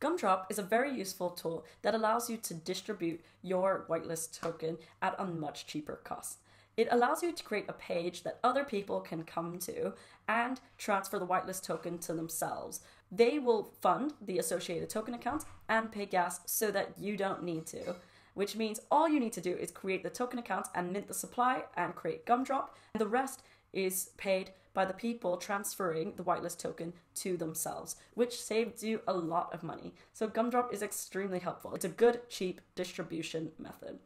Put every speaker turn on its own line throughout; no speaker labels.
Gumdrop is a very useful tool that allows you to distribute your whitelist token at a much cheaper cost. It allows you to create a page that other people can come to and transfer the whitelist token to themselves. They will fund the associated token account and pay gas so that you don't need to, which means all you need to do is create the token account and mint the supply and create Gumdrop, and the rest is paid by the people transferring the whitelist token to themselves, which saves you a lot of money. So Gumdrop is extremely helpful. It's a good, cheap distribution method.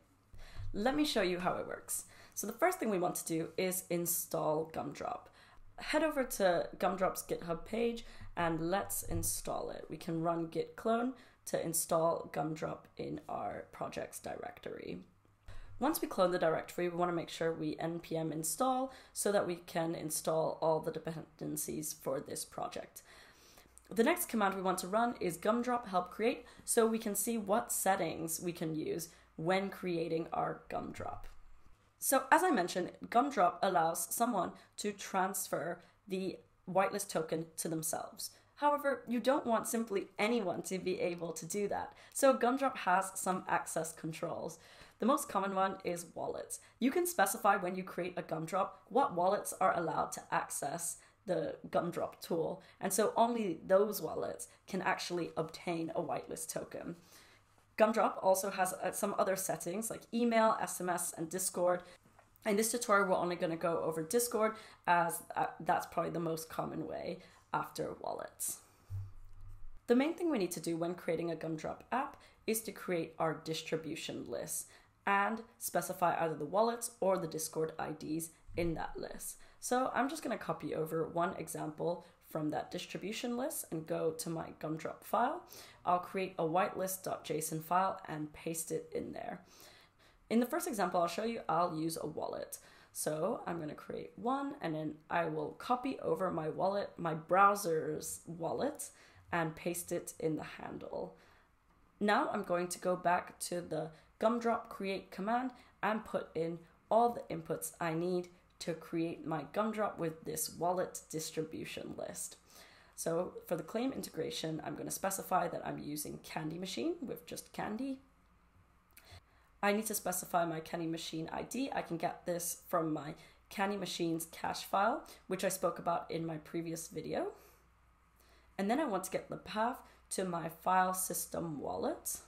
Let me show you how it works. So the first thing we want to do is install Gumdrop. Head over to Gumdrop's GitHub page and let's install it. We can run git clone to install Gumdrop in our projects directory. Once we clone the directory, we want to make sure we npm install so that we can install all the dependencies for this project. The next command we want to run is gumdrop help create so we can see what settings we can use when creating our gumdrop. So as I mentioned, gumdrop allows someone to transfer the whitelist token to themselves. However, you don't want simply anyone to be able to do that. So Gumdrop has some access controls. The most common one is wallets. You can specify when you create a gumdrop what wallets are allowed to access the gumdrop tool, and so only those wallets can actually obtain a whitelist token. Gumdrop also has uh, some other settings like email, SMS, and Discord. In this tutorial, we're only going to go over Discord as uh, that's probably the most common way after wallets. The main thing we need to do when creating a Gumdrop app is to create our distribution list and specify either the wallets or the Discord IDs in that list. So I'm just going to copy over one example from that distribution list and go to my gumdrop file. I'll create a whitelist.json file and paste it in there. In the first example I'll show you, I'll use a wallet. So I'm going to create one and then I will copy over my wallet, my browser's wallet, and paste it in the handle. Now I'm going to go back to the gumdrop create command and put in all the inputs I need to create my gumdrop with this wallet distribution list. So for the claim integration, I'm going to specify that I'm using Candy Machine with just Candy. I need to specify my Candy Machine ID. I can get this from my Candy Machine's cache file, which I spoke about in my previous video. And then I want to get the path to my file system wallet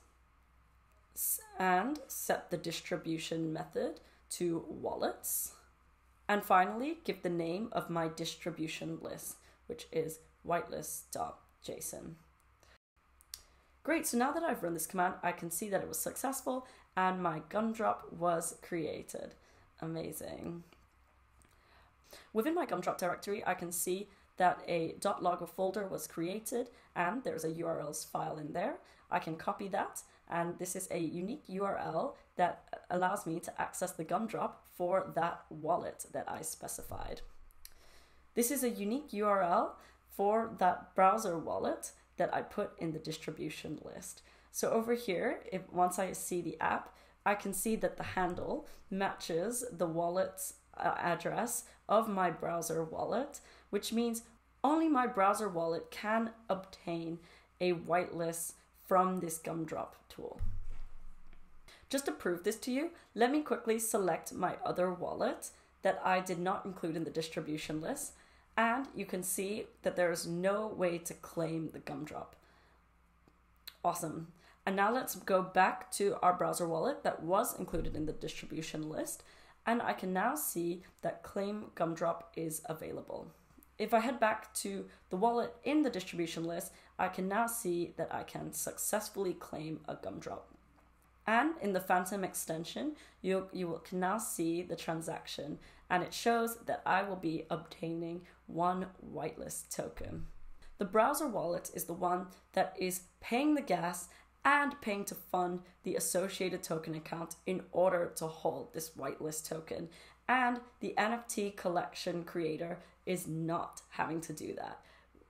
and set the distribution method to wallets. And finally, give the name of my distribution list, which is whitelist.json. Great, so now that I've run this command, I can see that it was successful and my gumdrop was created. Amazing. Within my gumdrop directory, I can see that a .logger folder was created and there's a URLs file in there. I can copy that and this is a unique URL that allows me to access the gumdrop for that wallet that I specified. This is a unique URL for that browser wallet that I put in the distribution list. So over here, if once I see the app, I can see that the handle matches the wallet's uh, address of my browser wallet, which means only my browser wallet can obtain a whitelist from this gumdrop tool. Just to prove this to you, let me quickly select my other wallet that I did not include in the distribution list, and you can see that there is no way to claim the gumdrop. Awesome. And now let's go back to our browser wallet that was included in the distribution list, and I can now see that claim gumdrop is available. If I head back to the wallet in the distribution list, I can now see that I can successfully claim a gumdrop. And in the Phantom extension, you, you can now see the transaction and it shows that I will be obtaining one whitelist token. The browser wallet is the one that is paying the gas and paying to fund the associated token account in order to hold this whitelist token. And the NFT collection creator is not having to do that.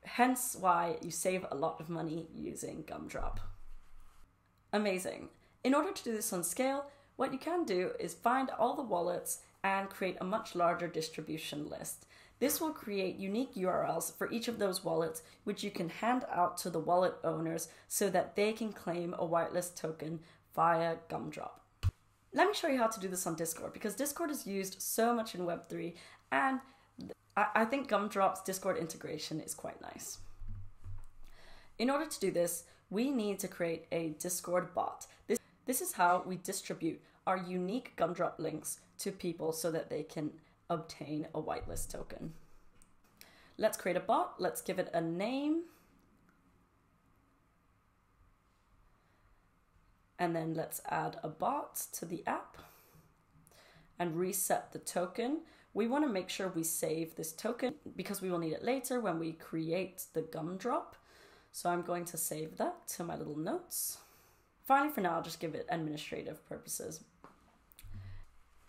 Hence why you save a lot of money using Gumdrop. Amazing. In order to do this on scale, what you can do is find all the wallets and create a much larger distribution list. This will create unique URLs for each of those wallets, which you can hand out to the wallet owners so that they can claim a whitelist token via Gumdrop. Let me show you how to do this on Discord because Discord is used so much in Web3 and I think Gumdrop's Discord integration is quite nice. In order to do this, we need to create a Discord bot. This, this is how we distribute our unique Gumdrop links to people so that they can obtain a whitelist token. Let's create a bot. Let's give it a name. And then let's add a bot to the app and reset the token. We want to make sure we save this token because we will need it later when we create the gumdrop. So I'm going to save that to my little notes. Finally, for now, I'll just give it administrative purposes.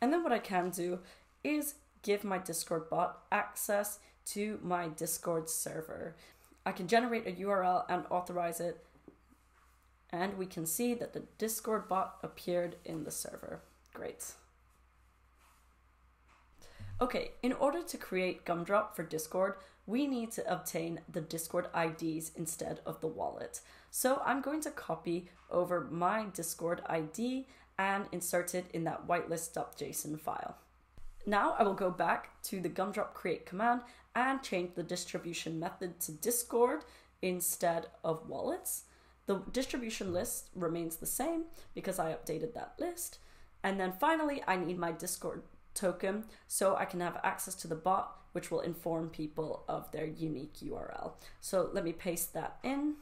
And then what I can do is give my Discord bot access to my Discord server. I can generate a URL and authorize it, and we can see that the Discord bot appeared in the server. Great. Okay, in order to create Gumdrop for Discord, we need to obtain the Discord IDs instead of the wallet. So I'm going to copy over my Discord ID and insert it in that whitelist.json file. Now I will go back to the gumdrop create command and change the distribution method to Discord instead of wallets. The distribution list remains the same because I updated that list. And then finally, I need my Discord token so I can have access to the bot, which will inform people of their unique URL. So let me paste that in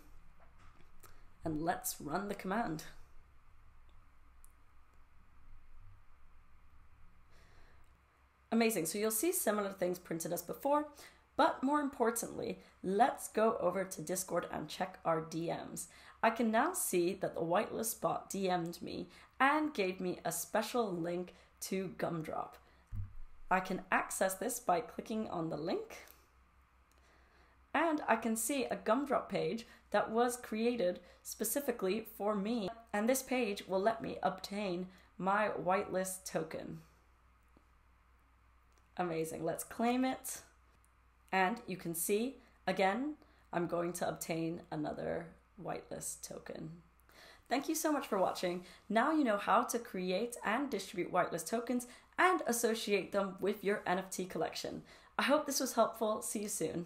and let's run the command. Amazing, so you'll see similar things printed as before, but more importantly, let's go over to Discord and check our DMs. I can now see that the whitelist bot DM'd me and gave me a special link to Gumdrop. I can access this by clicking on the link. And I can see a Gumdrop page that was created specifically for me. And this page will let me obtain my whitelist token. Amazing. Let's claim it. And you can see, again, I'm going to obtain another whitelist token. Thank you so much for watching. Now you know how to create and distribute whitelist tokens and associate them with your NFT collection. I hope this was helpful. See you soon.